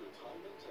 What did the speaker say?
to atonement